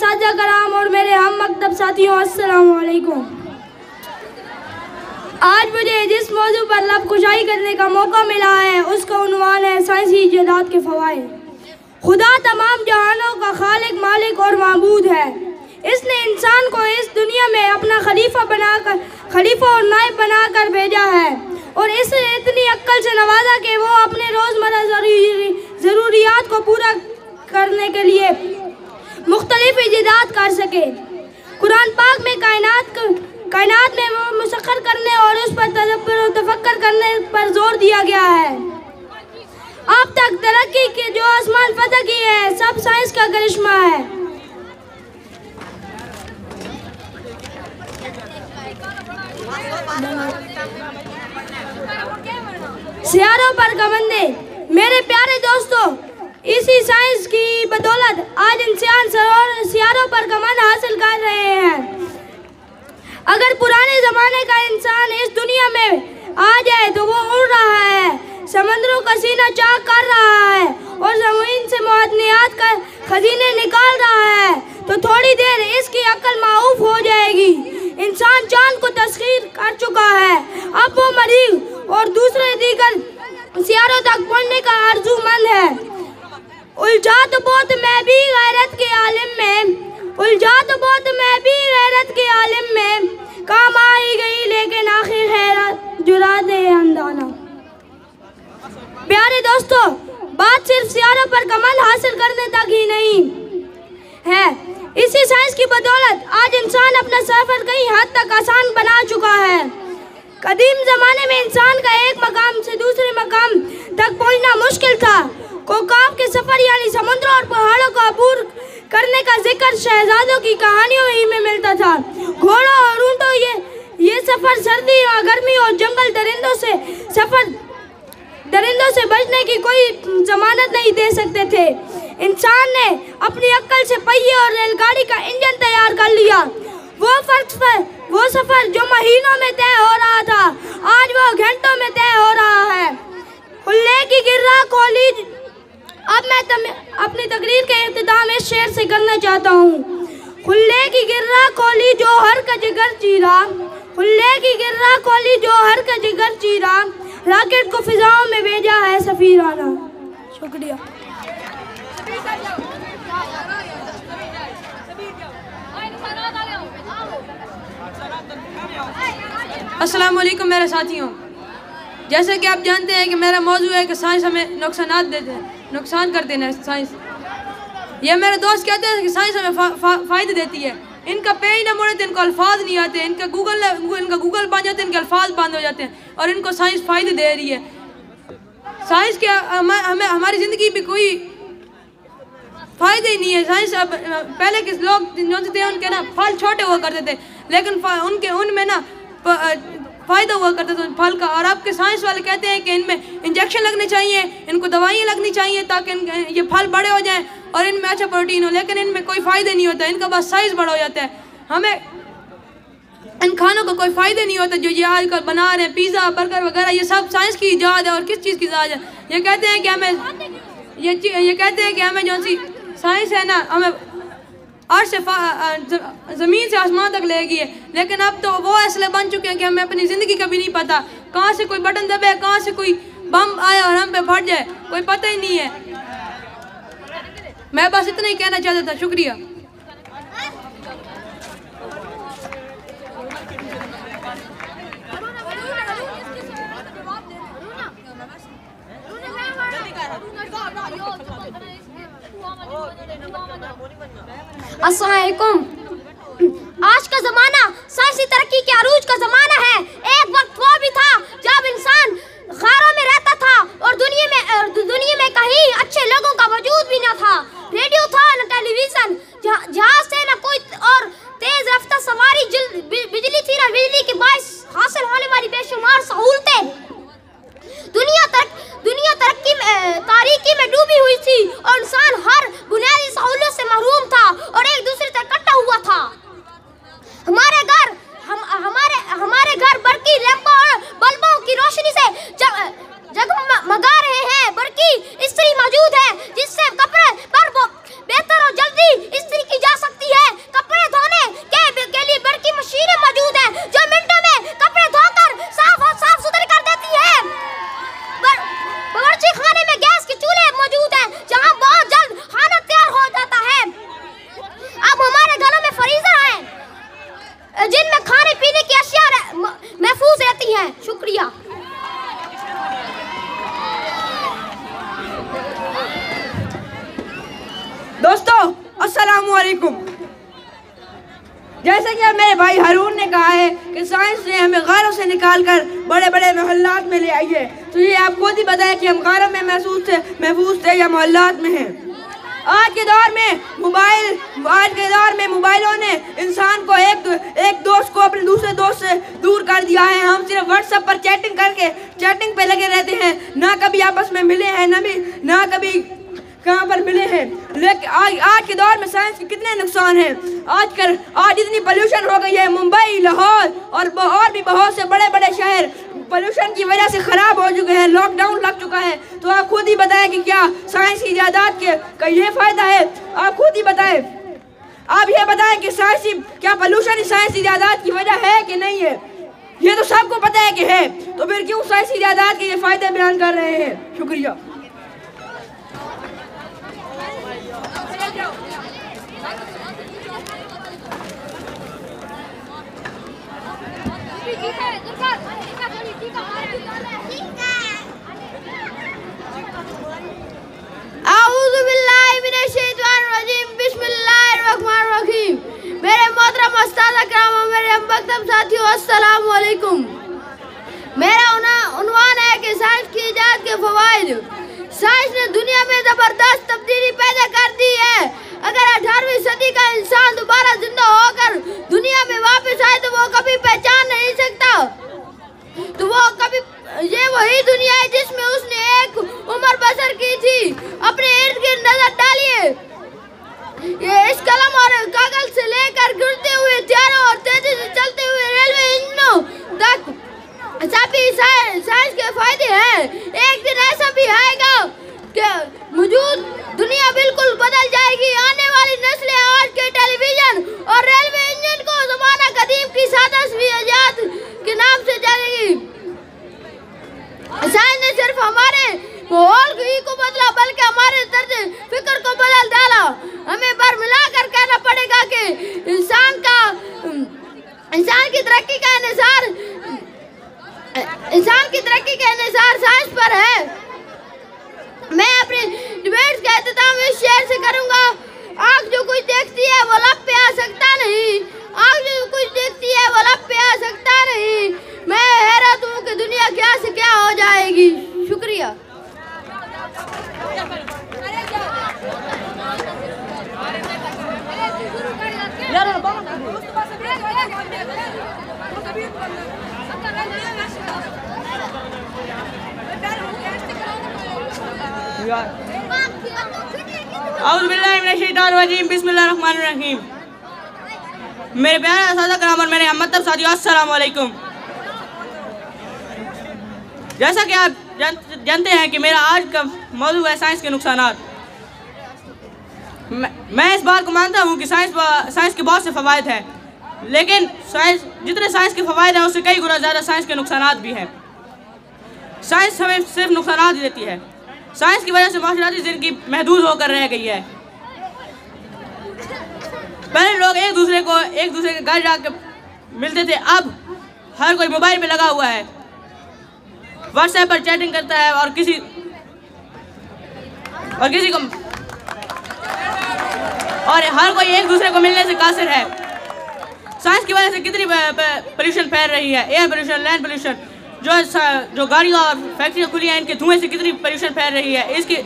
साजा कराम और मेरे हम मकतब साथियों, अस्सलाम वालेकुम आज मुझे जिस मौजू पर लब खुशाई करने का मौका मिला है, उसका उन्वान है साइंसी इजादात के फ़वाद खुदा तमाम जहानों का खालिक मालिक और मबूद है। इसने इंसान को इस दुनिया में अपना खलीफा बनाकर, खलीफा और नायब बनाकर भेजा है। और इसे इतनी अक्ल से नवाजा कि वो अपने रोज़मर्रा ज़रूरियात को पूरा करने के लिए मुख्तलिफ़ इजादात कर सके। कुरान पाक में कायनात कायनात में वो मुसखर करने और उस पर तफक्कर करने पर ज़ोर दिया गया है। अब तक तरक्की के जो आसमान फतह की है, सब साइंस का करिश्मा है। सियारों पर कमंदे मेरे प्यारे दोस्तों इसी साइंस की बदौलत आज इंसान सियारों पर कमंद हासिल कर रहे हैं। अगर पुराने ज़माने का इंसान इस दुनिया में आ जाए तो वो उड़ रहा है, समंदरों का सीना चाक कर रहा है और ज़मीन से मुआदनियात का खजीने निकाल रहा है तो थोड़ी देर इसकी अकल माऊफ हो जाएगी। इंसान चाँद को तस्खीर कर चुका है। अब वो मरीज़ और दूसरे दीगर सियारों तक पहुँचने का आरजूमंद है। उलझा तो बहुत मैं भी गैरत के आलिम में। उलझा तो बहुत मैं भी गैरत के आलिम में। काम आई गई लेकिन आखिर हैरत जुरा दे अंदाना। प्यारे दोस्तों, बात सिर्फ़ सियारों पर कमल हासिल करने तक ही नहीं है। इसी साइंस की बदौलत आज इंसान अपना सफ़र कई हद तक आसान बना चुका है। कदीम जमाने में इंसान का एक मकाम से दूसरे मकाम तक पहुँचना मुश्किल था। कोकाब के सफ़र यानी समुद्रों और पहाड़ों को अबूर करने का ज़िक्र शहजादों की कहानियों ही में मिलता था। घोड़ों और ऊँटों ये ये सफ़र सर्दी और गर्मी और जंगल दरिंदों से सफ़र, दरिंदों से बचने की कोई जमानत नहीं दे सकते थे। इंसान ने अपनी अक्ल से पहिए और रेलगाड़ी का इंजन तैयार कर लिया। वो फ़र्ज़ पर, वो सफ़र जो महीनों में तय हो रहा था आज वो घंटों में तय हो रहा है खुले की गिर्रा कॉलेज अब मैं अपनी तकरीर के अख्ताम इस शेर से करना चाहता हूँ। खुल्ले की गिर्रा कोली जो हर का जिगर चीरा। खुले की गिर्रा कोली जो हर का जिगर चीरा। रॉकेट को फिजाओं में भेजा है सफीराना। शुक्रिया। अस्सलाम वालेकुम मेरे साथियों। जैसे कि आप जानते हैं कि मेरा मौजू है कि साइंस हमें नुकसान देते हैं। नुकसान करते हैं साइंस। ये मेरे दोस्त कहते हैं कि साइंस हमें फ़ायदे देती है। इनका पेज ना मुड़े तो इनको अल्फाज नहीं आते। इनका गूगल इनका गूगल बन जाते हैं, इनके अल्फाज बंद हो जाते हैं और इनको साइंस फ़ायदे दे रही है। साइंस के, हमें हमारी ज़िंदगी में कोई फ़ायदे ही नहीं है। साइंस अब, पहले के लोग जो थे, उनके ना फल छोटे हुआ करते थे। लेकिन उनके, उनमें ना फ़ायदा हुआ करता था उन फल का। और आपके साइंस वाले कहते हैं कि इनमें इंजेक्शन लगने चाहिए, इनको दवाइयाँ लगनी चाहिए ताकि ये फल बड़े हो जाएँ और इनमें अच्छा प्रोटीन हो। लेकिन इनमें कोई फ़ायदे नहीं होता, इनका बस साइज़ बड़ा हो जाता है। हमें इन खानों का कोई फ़ायदे नहीं होता जो ये आजकल बना रहे हैं पिज़्ज़ा बर्गर वगैरह, ये सब साइंस की ईजाद है और किस चीज़ की ईजाद है? ये कहते हैं कि हमें, ये ये कहते हैं कि हमें जो सी साइंस है ना, हमें अर्श ज़मीन से आसमान तक ले गई है। लेकिन अब तो वो असले बन चुके हैं कि हमें अपनी ज़िंदगी का भी नहीं पता। कहाँ से कोई बटन दबे कहाँ से कोई बम आए और हम पे फट जाए, कोई पता ही नहीं है। मैं बस इतना ही कहना चाहता था, शुक्रिया। अस्सलाम आज का जमाना साइंसी तरक्की के अरूज का जमाना है एक वक्त वो भी था जब इंसान खारों में रहता था और दुनिया में दुनिया में कहीं अच्छे लोगों का वजूद भी न था रेडियो था न टेलीविज़न जहाज़ से न कोई और तेज रफ्तार सवारी बिजली थी न बिजली के बायस हासिल होने वाली बेशुमार सहूलतें दुनिया तरक दुनिया तरक्की में तारीकी में डूबी हुई थी और इंसान हर बुनियादी सहूलियत से महरूम था और एक दूसरे से कटा हुआ था हमारे घर हम हमारे हमारे घर बरकी लैंपों और बल्बों की रोशनी से जगमगा रहे हैं बरकी स्त्री मौजूद है जिससे कपड़े पर बेहतर और जल्दी स्त्री की जा सकती असलकुम जैसे कि मेरे भाई हरून ने कहा है कि साइंस ने हमें गारों से निकाल कर बड़े बड़े मोहल्लात में ले आई है। तो ये आप खुद ही बताएँ कि हम गारों में महसूस थे महफूज थे या मोहल्लात में हैं? आज के दौर में मोबाइल, आज के दौर में मोबाइलों ने इंसान को एक एक दोस्त को अपने दूसरे दोस्त से दूर कर दिया है। हम सिर्फ़ व्हाट्सएप पर चैटिंग करके चैटिंग पे लगे रहते हैं। ना कभी आपस में मिले हैं, ना भी, ना कभी कहाँ पर मिले हैं। लेकिन आज आज के दौर में साइंस के कितने नुकसान हैं। आजकल, आज इतनी पोल्यूशन हो गई है, मुंबई, लाहौर और और भी बहुत से बड़े बड़े शहर पोल्यूशन की वजह से ख़राब हो चुके हैं लॉकडाउन लग चुका है। तो आप खुद ही बताएँ कि क्या साइंस की इजादात के, का ये फ़ायदा है? आप खुद ही बताएँ। आप ये बताएँ कि साइंस क्या पोल्यूशन साइंस इजादात की वजह है कि नहीं है? ये तो सबको पता है कि है। तो फिर क्यों साइंस इजादात के ये फ़ायदे बयान कर रहे हैं? शुक्रिया मेरे मोहतरम कराम मेरे हम साथियों अस्सलाम वालेकुम मेरा उनवान है कि साइंस की इजाद के फवाइद साइंस ने दुनिया में ज़बरदस्त तब्दीली पैदा कर दी है। अगर अठारहवीं सदी का इंसान दोबारा ज़िंदा होकर दुनिया में वापस आए तो वो कभी पहचान नहीं सकता। तो वो कभी, ये वही दुनिया है जिसमें उसने एक उम्र बसर की थी। अपने इर्द गिर्द नज़र डालिए। ये इस कलम और कागज़ से लेकर गिरते हुए त्यारों और तेज़ी से चलते हुए रेलवे इंजनों तक सभी साइंस के फ़ायदे हैं। एक दिन ऐसा भी आएगा कि मौजूद दुनिया बिल्कुल बदल जाएगी आने वाली नस्लें आज के टेलीविज़न और रेलवे इंजन को जमाना कदीम की सादस भी आज़ाद के नाम से जानेगी साइंस ने सिर्फ़ हमारे माहौल को बदला, बल्कि हमारे दर्द, फ़िक्र को बदल डाला। हमें बर मिलाकर कहना पड़ेगा कि इंसान का, इंसान की तरक्की का अनुसार इंसान की तरक्की के अनुसार साइंस पर है। मैं अपने डिबेट्स का इस शेयर से करूँगा, आग जो कुछ देखती है, वो लब पे आ सकता नहीं। आग जो कुछ देखती है, वो लब पे आ सकता नहीं मैं हैरत हूँ कि दुनिया क्या से क्या हो जाएगी शुक्रिया बिस्मिल्लाहिर्रहमानिर्रहीम मेरे प्यारे सादा कराम और मेरे अहमद साथियों अस्सलाम जैसा कि आप जानते हैं कि मेरा आज का मौजूद है साइंस के नुकसान मैं, मैं इस बात को मानता हूँ कि साइंस साइंस के बहुत से फ़वाद हैं। लेकिन साइंस जितने साइंस के फ़वाद हैं उससे कई गुना ज़्यादा साइंस के नुकसान भी हैं। साइंस हमें सिर्फ़ नुकसान ही देती है। साइंस की वजह से माशराती ज़िंदगी महदूद होकर रह गई है। पहले लोग एक दूसरे को, एक दूसरे के घर जाकर मिलते थे। अब हर कोई मोबाइल पे लगा हुआ है। व्हाट्सएप पर चैटिंग करता है और किसी और किसी को और हर कोई एक दूसरे को मिलने से कासिर है। साइंस की वजह से कितनी पोल्यूशन फैल रही है। एयर पोल्यूशन लैंड पोल्यूशन जो जो गाड़ियाँ और फैक्ट्रियाँ खुली हैं, इनके धुएँ से कितनी पोल्यूशन फैल रही है। इसकी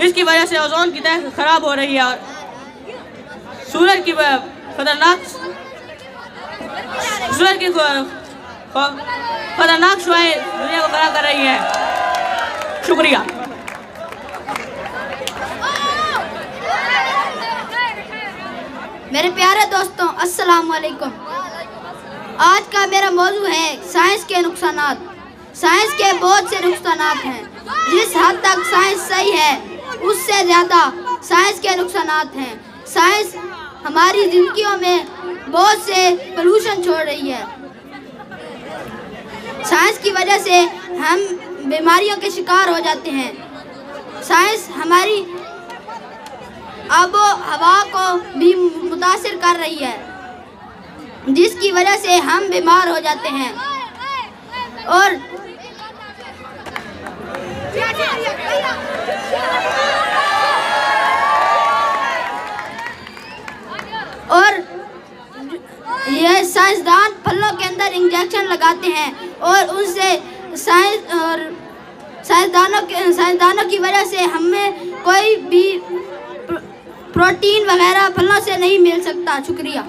इसकी वजह से ओजोन की तह खराब हो रही है और सूरज की खतरनाक, सूरज की खतरनाक शुआएँ दुनिया को खड़ा कर रही है। शुक्रिया। मेरे प्यारे दोस्तों अस्सलाम वालेकुम का मेरा मौजू है साइंस के नुकसान साइंस के बहुत से नुकसान हैं। जिस हद तक साइंस सही है, उससे ज़्यादा साइंस के नुकसान हैं। साइंस हमारी ज़िंदगियों में बहुत से पोल्यूशन छोड़ रही है। साइंस की वजह से हम बीमारियों के शिकार हो जाते हैं। साइंस हमारी आबो हवा को भी मुतासर कर रही है। जिसकी वजह से हम बीमार हो जाते हैं। और और यह साइंसदान फलों के अंदर इंजेक्शन लगाते हैं और उनसे साइंस और साइंसदानों के साइंसदानों की वजह से हमें कोई भी प्रोटीन वगैरह फलों से नहीं मिल सकता। शुक्रिया।